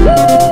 Woo!